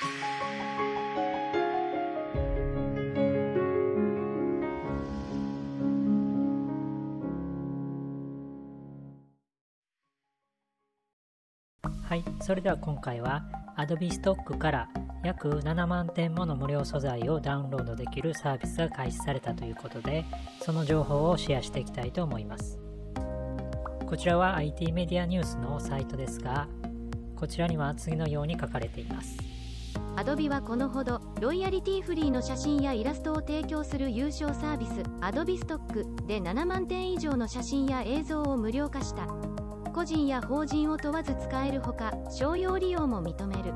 はい、それでは今回は Adobe Stock から約7万点もの無料素材をダウンロードできるサービスが開始されたということでその情報をシェアしていきたいと思います。こちらは IT メディアニュースのサイトですがこちらには次のように書かれています。Adobe はこのほどロイヤリティフリーの写真やイラストを提供する優勝サービス Adobe Stock で7万点以上の写真や映像を無料化した。個人や法人を問わず使えるほか商用利用も認める。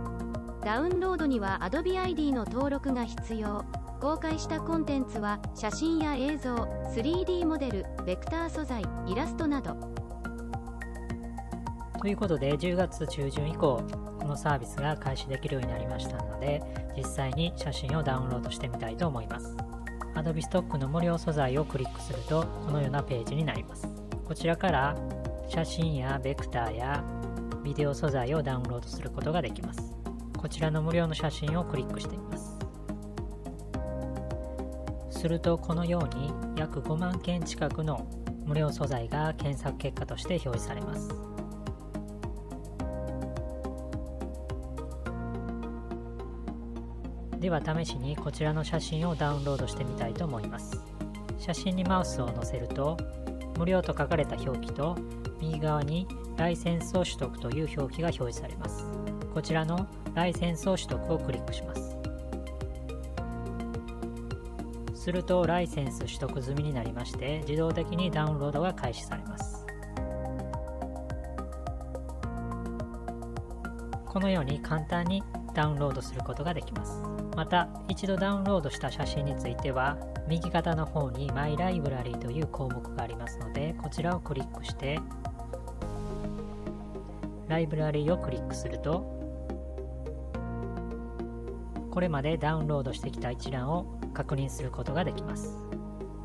ダウンロードには Adobe ID の登録が必要。公開したコンテンツは写真や映像 3D モデルベクター素材イラストなど。ということで10月中旬以降このサービスが開始できるようになりましたので実際に写真をダウンロードしてみたいと思います。Adobe Stock の無料素材をクリックするとこのようなページになります。こちらから写真やベクターやビデオ素材をダウンロードすることができます。こちらの無料の写真をクリックしてみます。するとこのように約5万件近くの無料素材が検索結果として表示されます。では試しにこちらの写真をダウンロードしてみたいと思います写真にマウスを載せると無料と書かれた表記と右側にライセンスを取得という表記が表示されます。こちらのライセンスを取得をクリックします。するとライセンス取得済みになりまして自動的にダウンロードが開始されます。このように簡単にダウンロードすることができます。また一度ダウンロードした写真については右肩の方に My Library という項目がありますのでこちらをクリックしてライブラリーをクリックするとこれまでダウンロードしてきた一覧を確認することができます。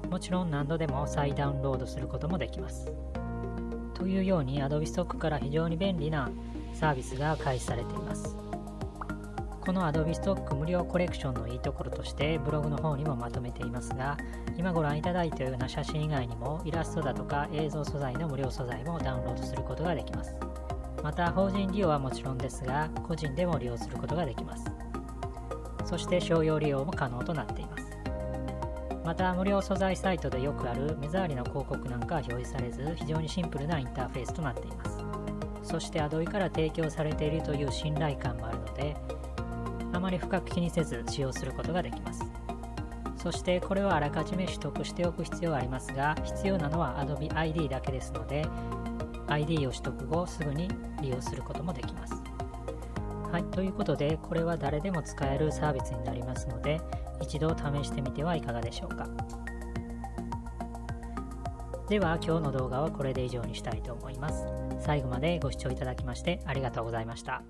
もちろん何度でも再ダウンロードすることもできます。というように Adobe Stock から非常に便利なサービスが開始されています。この Adobe Stock 無料コレクションのいいところとしてブログの方にもまとめていますが今ご覧いただいたような写真以外にもイラストだとか映像素材の無料素材もダウンロードすることができます。また法人利用はもちろんですが個人でも利用することができます。そして商用利用も可能となっています。また無料素材サイトでよくある目障りの広告なんかは表示されず非常にシンプルなインターフェースとなっています。そして Adobe から提供されているという信頼感もあるのであまり深く気にせず使用することができますそしてこれはあらかじめ取得しておく必要がありますが必要なのは Adobe ID だけですので ID を取得後すぐに利用することもできます。はい、ということでこれは誰でも使えるサービスになりますので一度試してみてはいかがでしょうか。では今日の動画はこれで以上にしたいと思います。最後までご視聴いただきましてありがとうございました。